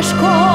escola.